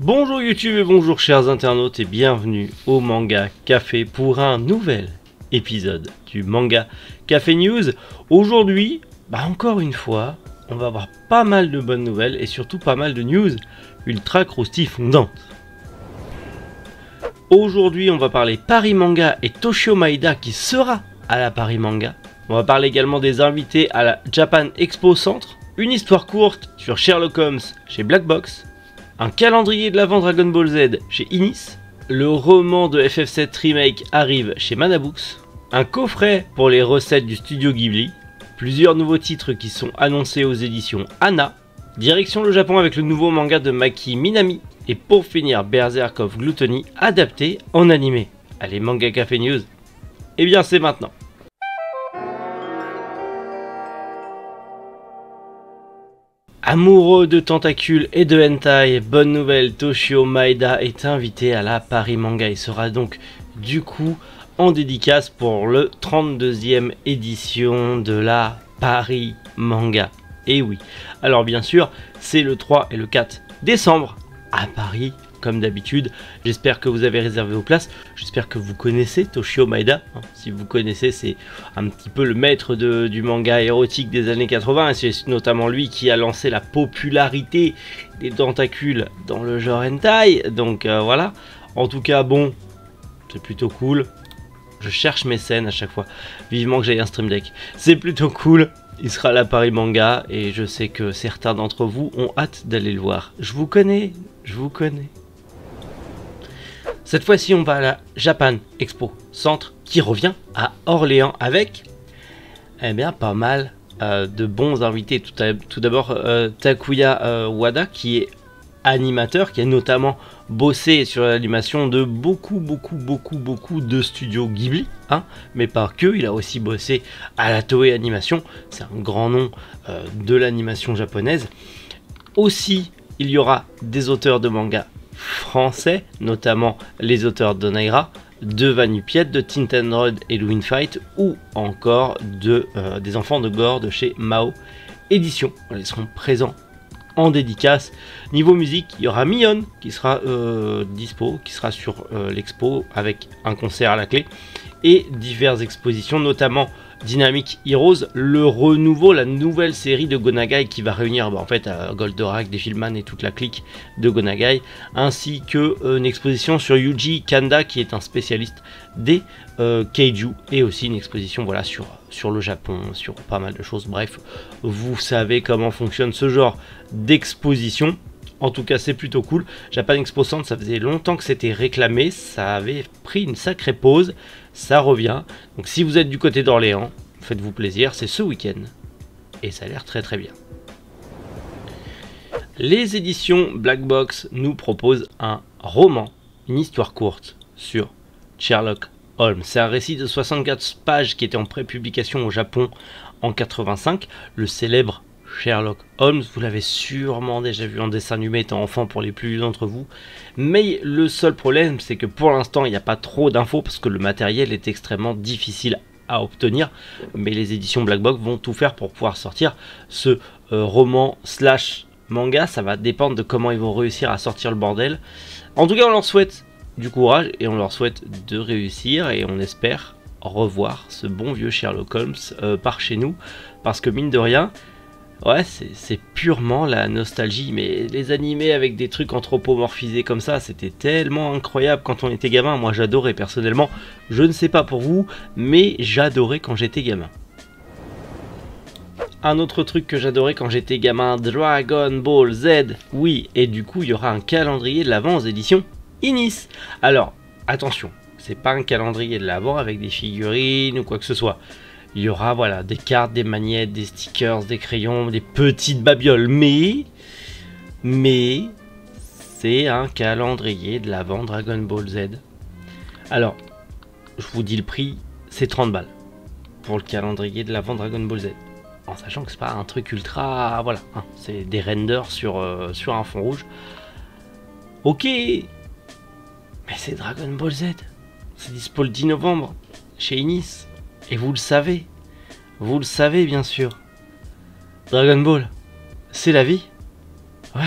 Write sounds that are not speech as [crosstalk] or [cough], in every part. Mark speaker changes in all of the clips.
Speaker 1: Bonjour YouTube et bonjour chers internautes et bienvenue au Manga Café pour un nouvel épisode du Manga Café News. Aujourd'hui, bah encore une fois, on va avoir pas mal de bonnes nouvelles et surtout pas mal de news ultra croustillantes. Aujourd'hui, on va parler Paris Manga et Toshio Maeda qui sera à la Paris Manga. On va parler également des invités à la Japan Expo Centre, une histoire courte sur Sherlock Holmes chez Black Box, un calendrier de l'avant Dragon Ball Z chez Inis, le roman de FF7 Remake arrive chez Manabooks, un coffret pour les recettes du studio Ghibli, plusieurs nouveaux titres qui sont annoncés aux éditions Anna, direction le Japon avec le nouveau manga de Maki Minami, et pour finir Berserk of Gluttony adapté en animé. Allez, Manga Café News, eh bien c'est maintenant. Amoureux de tentacules et de hentai, bonne nouvelle, Toshio Maeda est invité à la Paris Manga. Il sera donc du coup en dédicace pour le 32e édition de la Paris Manga. Et oui, alors bien sûr, c'est le 3 et le 4 décembre à Paris comme d'habitude. J'espère que vous avez réservé vos places. J'espère que vous connaissez Toshio Maeda. Hein. Si vous connaissez, c'est un petit peu le maître du manga érotique des années 80. c'est notamment lui qui a lancé la popularité des tentacules dans le genre hentai. Donc euh, voilà. En tout cas, bon, c'est plutôt cool. Je cherche mes scènes à chaque fois. Vivement que j'aille un stream deck. C'est plutôt cool. Il sera là Paris Manga et je sais que certains d'entre vous ont hâte d'aller le voir. Je vous connais, je vous connais. Cette fois-ci, on va à la Japan Expo Centre qui revient à Orléans avec eh bien, pas mal euh, de bons invités. Tout, d'abord, euh, Takuya euh, Wada qui est animateur, qui a notamment bossé sur l'animation de beaucoup, beaucoup, beaucoup, beaucoup de studios Ghibli, hein, mais pas que, il a aussi bossé à la Toei Animation, c'est un grand nom de l'animation japonaise. Aussi, il y aura des auteurs de manga français, notamment les auteurs d'Onaira, de Vanupiet, de Tintenrod et Louin Fight, ou encore de, euh, des enfants de Gore de chez Mao Édition. Ils seront présents en dédicace. Niveau musique, il y aura Mion qui sera euh, dispo, qui sera sur euh, l'expo avec un concert à la clé et diverses expositions, notamment Dynamic Heroes, le renouveau, la nouvelle série de Gonagai qui va réunir bah, en fait Goldorak, Defilman et toute la clique de Gonagai, ainsi que euh, exposition sur Yuji Kanda qui est un spécialiste des euh, Keiju et aussi une exposition voilà sur sur le Japon, sur pas mal de choses. Bref, vous savez comment fonctionne ce genre d'exposition. En tout cas, c'est plutôt cool. Japan Expo ça faisait longtemps que c'était réclamé. Ça avait pris une sacrée pause. Ça revient. Donc, si vous êtes du côté d'Orléans, faites-vous plaisir. C'est ce week-end. Et ça a l'air très très bien. Les éditions Black Box nous proposent un roman, une histoire courte sur Sherlock Holmes. C'est un récit de 64 pages qui était en pré-publication au Japon en 85. Le célèbre Sherlock Holmes, vous l'avez sûrement déjà vu en dessin animé étant enfant pour les plus d'entre vous. Mais le seul problème, c'est que pour l'instant, il n'y a pas trop d'infos parce que le matériel est extrêmement difficile à obtenir. Mais les éditions Black Box vont tout faire pour pouvoir sortir ce euh, roman slash manga. Ça va dépendre de comment ils vont réussir à sortir le bordel. En tout cas, on leur souhaite du courage et on leur souhaite de réussir et on espère revoir ce bon vieux Sherlock Holmes euh, par chez nous. Parce que mine de rien, Ouais, c'est purement la nostalgie, mais les animés avec des trucs anthropomorphisés comme ça, c'était tellement incroyable quand on était gamin. Moi j'adorais personnellement, je ne sais pas pour vous, mais j'adorais quand j'étais gamin. Un autre truc que j'adorais quand j'étais gamin, Dragon Ball Z. Oui, et du coup il y aura un calendrier de l'avant aux éditions Inis. Alors, attention, c'est pas un calendrier de l'avant avec des figurines ou quoi que ce soit il y aura voilà des cartes, des magnettes, des stickers, des crayons, des petites babioles. Mais, mais, c'est un calendrier de l'avant Dragon Ball Z. Alors, je vous dis le prix, c'est 30 balles pour le calendrier de l'avant Dragon Ball Z. En sachant que c'est pas un truc ultra, voilà, hein, c'est des renders sur, euh, sur un fond rouge. Ok, mais c'est Dragon Ball Z. C'est dispo le 10 novembre chez Inis. Et vous le savez. Vous le savez, bien sûr. Dragon Ball, c'est la vie Ouais.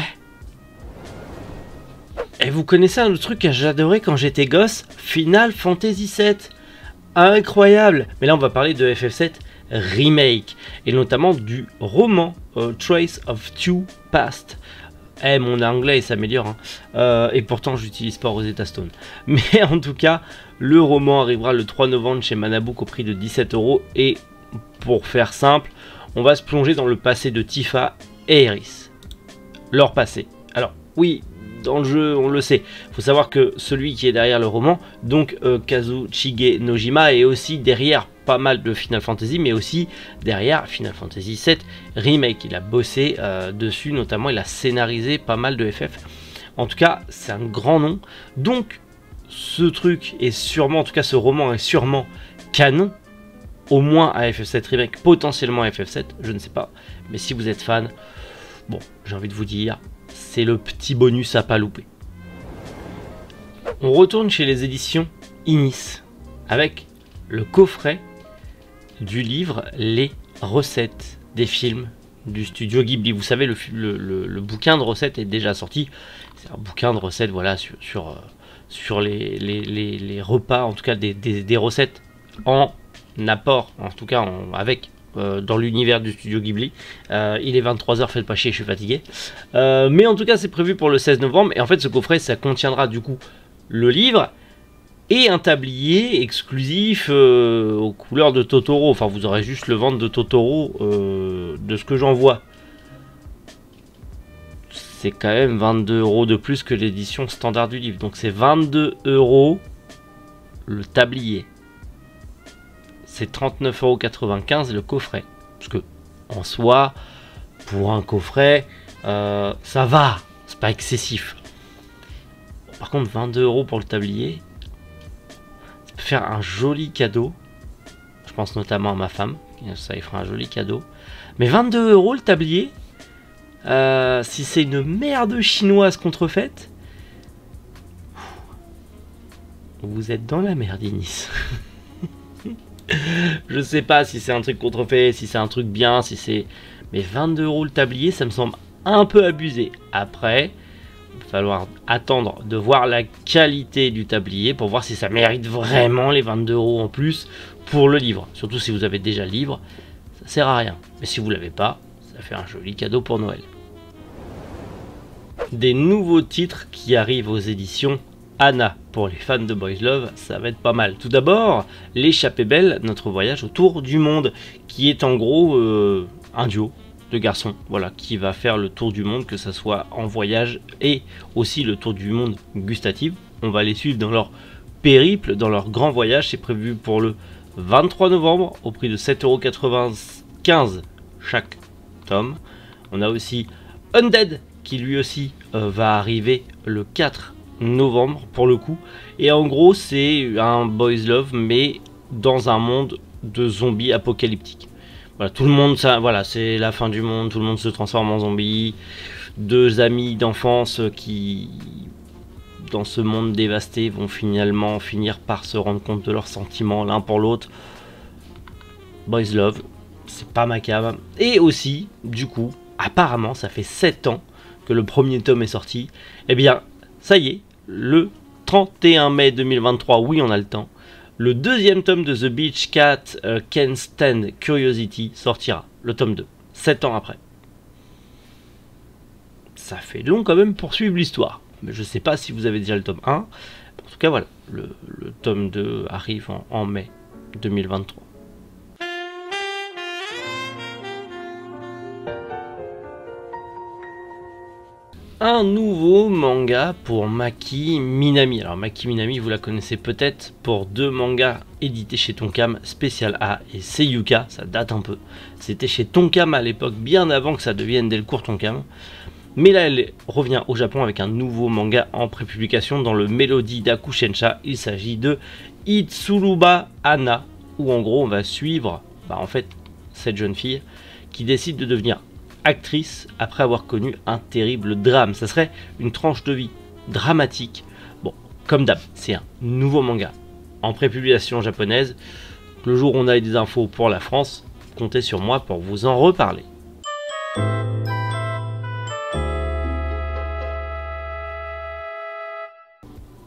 Speaker 1: Et vous connaissez un autre truc que j'adorais quand j'étais gosse? Final Fantasy VII. Incroyable Mais là, on va parler de FF7 Remake, et notamment du roman euh, Trace of Two Past. Eh, mon anglais s'améliore, hein. Euh, et pourtant j'utilise pas Rosetta Stone. [laughs] Mais en tout cas, le roman arrivera le 3 novembre chez Manabook au prix de 17 euros, et pour faire simple, on va se plonger dans le passé de Tifa et Eris. Leur passé. Alors, oui, dans le jeu, on le sait. Il faut savoir que celui qui est derrière le roman, donc euh, Kazuchige Nojima, est aussi derrière pas mal de Final Fantasy, mais aussi derrière Final Fantasy VII Remake. Il a bossé euh, dessus, notamment il a scénarisé pas mal de FF. En tout cas, c'est un grand nom. Donc, ce truc est sûrement, en tout cas ce roman est sûrement canon, au moins à FF7 Remake, potentiellement à FF7, je ne sais pas. Mais si vous êtes fan, bon, j'ai envie de vous dire, c'est le petit bonus à pas louper. On retourne chez les éditions Inis avec le coffret du livre Les recettes des films du studio Ghibli. Vous savez, le, bouquin de recettes est déjà sorti. C'est un bouquin de recettes voilà, sur, euh, sur les, les, repas, en tout cas des, recettes en apport, en tout cas avec euh, dans l'univers du studio Ghibli. Euh, il est 23h, faites pas chier, je suis fatigué. mais en tout cas, c'est prévu pour le 16 novembre. Et en fait, ce coffret, ça contiendra du coup le livre et un tablier exclusif euh, aux couleurs de Totoro. Enfin, vous aurez juste le ventre de Totoro euh, de ce que j'en vois. C'est quand même 22 euros de plus que l'édition standard du livre. Donc c'est 22 euros le tablier. C'est 39,95€ le coffret. Parce que en soi, pour un coffret, euh, ça va. C'est pas excessif. Par contre, 22 euros pour le tablier, faire un joli cadeau. Je pense notamment à ma femme. Ça il fera un joli cadeau. Mais 22 euros le tablier. Euh, si c'est une merde chinoise contrefaite. Vous êtes dans la merde, Inis. [laughs] [laughs] je sais pas si c'est un truc contrefait, si c'est un truc bien, si c'est. Mais 22 euros le tablier, ça me semble un peu abusé. Après, falloir attendre de voir la qualité du tablier pour voir si ça mérite vraiment les 22 euros en plus pour le livre. Surtout si vous avez déjà le livre, ça sert à rien. Mais si vous l'avez pas, ça fait un joli cadeau pour Noël. Des nouveaux titres qui arrivent aux éditions Anna. Pour les fans de Boys Love, ça va être pas mal. Tout d'abord, L'échappée belle, notre voyage autour du monde, qui est en gros euh, un duo de garçons, voilà, qui va faire le tour du monde, que ce soit en voyage et aussi le tour du monde gustatif. On va les suivre dans leur périple, dans leur grand voyage. C'est prévu pour le 23 novembre au prix de 7,95€ chaque tome. On a aussi Undead qui lui aussi euh, va arriver le 4 novembre pour le coup. Et en gros, c'est un boys love mais dans un monde de zombies apocalyptiques. Voilà, tout le monde, ça, voilà, c'est la fin du monde, tout le monde se transforme en zombie. Deux amis d'enfance qui, dans ce monde dévasté, vont finalement finir par se rendre compte de leurs sentiments l'un pour l'autre. Boys Love, c'est pas macabre. Et aussi, du coup, apparemment, ça fait 7 ans que le premier tome est sorti. Eh bien, ça y est, le 31 mai 2023, oui, on a le temps le deuxième tome de The Beach Cat euh, Can Stand Curiosity sortira, le tome 2, 7 ans après. Ça fait long quand même pour suivre l'histoire. Mais je ne sais pas si vous avez déjà le tome 1. En tout cas, voilà, le, tome 2 arrive en mai 2023. Un nouveau manga pour Maki Minami. Alors Maki Minami, vous la connaissez peut-être pour deux mangas édités chez Tonkam, Spécial A et Seiyuka, ça date un peu. C'était chez Tonkam à l'époque, bien avant que ça devienne Delcourt Tonkam. Mais là, elle revient au Japon avec un nouveau manga en prépublication dans le Mélodie d'Akushensha. Il s'agit de Itsuruba Ana, où en gros on va suivre bah, en fait cette jeune fille qui décide de devenir actrice après avoir connu un terrible drame. Ça serait une tranche de vie dramatique. Bon, comme d'hab, c'est un nouveau manga en prépublication japonaise. Le jour où on a des infos pour la France, comptez sur moi pour vous en reparler.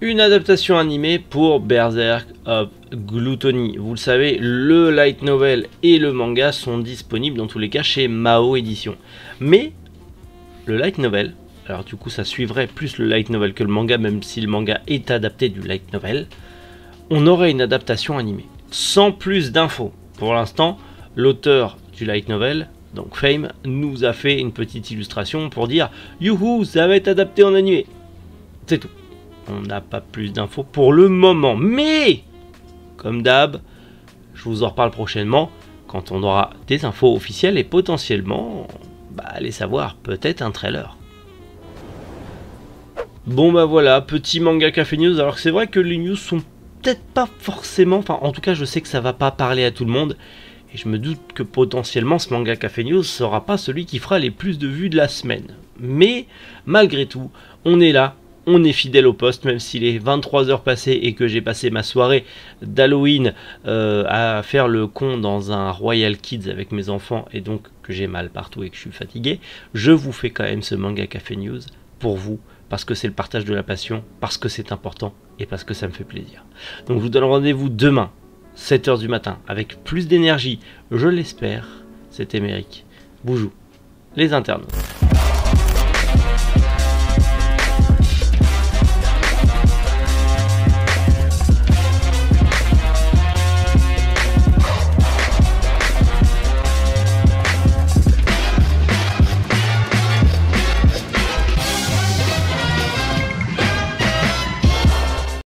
Speaker 1: Une adaptation animée pour Berserk of Gluttony. Vous le savez, le light novel et le manga sont disponibles dans tous les cas chez Mao Édition. Mais le light novel, alors du coup ça suivrait plus le light novel que le manga, même si le manga est adapté du light novel, on aurait une adaptation animée. Sans plus d'infos. Pour l'instant, l'auteur du light novel, donc Fame, nous a fait une petite illustration pour dire Youhou, ça va être adapté en animé. C'est tout. On n'a pas plus d'infos pour le moment. Mais, comme d'hab, je vous en reparle prochainement quand on aura des infos officielles et potentiellement, bah, allez savoir, peut-être un trailer. Bon bah voilà, petit manga café news. Alors c'est vrai que les news sont peut-être pas forcément, enfin en tout cas je sais que ça va pas parler à tout le monde. Et je me doute que potentiellement ce manga café news sera pas celui qui fera les plus de vues de la semaine. Mais malgré tout, on est là on est fidèle au poste, même s'il est 23h passé et que j'ai passé ma soirée d'Halloween euh, à faire le con dans un Royal Kids avec mes enfants et donc que j'ai mal partout et que je suis fatigué, je vous fais quand même ce manga Café News pour vous, parce que c'est le partage de la passion, parce que c'est important et parce que ça me fait plaisir. Donc je vous donne rendez-vous demain, 7h du matin, avec plus d'énergie, je l'espère, c'était Émeric. Boujou, les internautes.